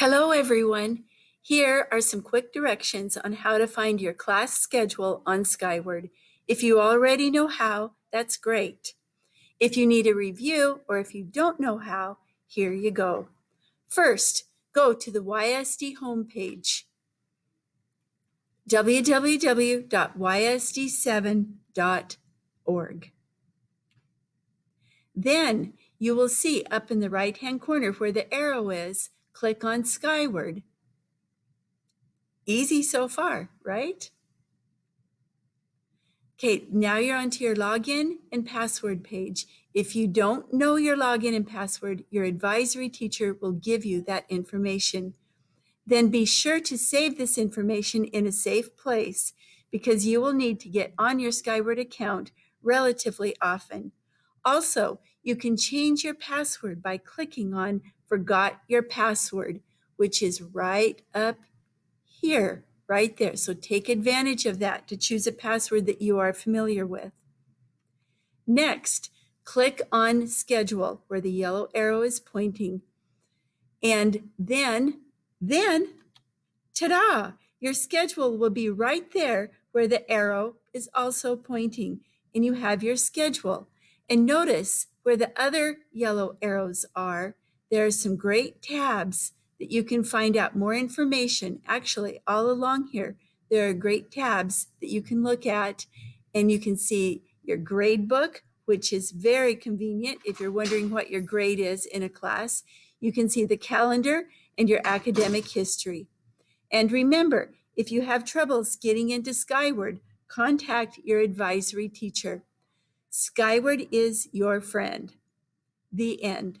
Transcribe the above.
Hello, everyone. Here are some quick directions on how to find your class schedule on Skyward. If you already know how, that's great. If you need a review or if you don't know how, here you go. First, go to the YSD homepage, www.ysd7.org. Then you will see up in the right hand corner where the arrow is, click on Skyward. Easy so far, right? Okay, now you're onto your login and password page. If you don't know your login and password, your advisory teacher will give you that information. Then be sure to save this information in a safe place because you will need to get on your Skyward account relatively often. Also, you can change your password by clicking on Forgot Your Password, which is right up here, right there. So take advantage of that to choose a password that you are familiar with. Next, click on Schedule where the yellow arrow is pointing. And then, then, ta-da! Your schedule will be right there where the arrow is also pointing. And you have your schedule. And notice where the other yellow arrows are, there are some great tabs that you can find out more information. Actually, all along here, there are great tabs that you can look at and you can see your grade book, which is very convenient if you're wondering what your grade is in a class. You can see the calendar and your academic history. And remember, if you have troubles getting into Skyward, contact your advisory teacher. Skyward is your friend. The end.